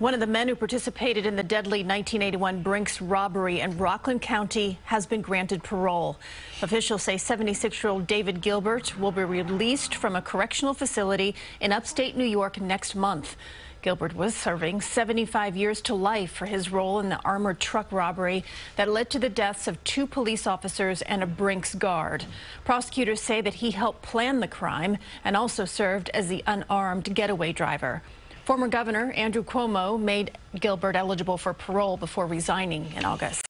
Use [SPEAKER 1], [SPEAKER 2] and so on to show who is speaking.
[SPEAKER 1] One of the men who participated in the deadly 1981 Brinks robbery in Rockland County has been granted parole. Officials say 76-year-old David Gilbert will be released from a correctional facility in upstate New York next month. Gilbert was serving 75 years to life for his role in the armored truck robbery that led to the deaths of two police officers and a Brinks guard. Prosecutors say that he helped plan the crime and also served as the unarmed getaway driver. Former Governor Andrew Cuomo made Gilbert eligible for parole before resigning in August.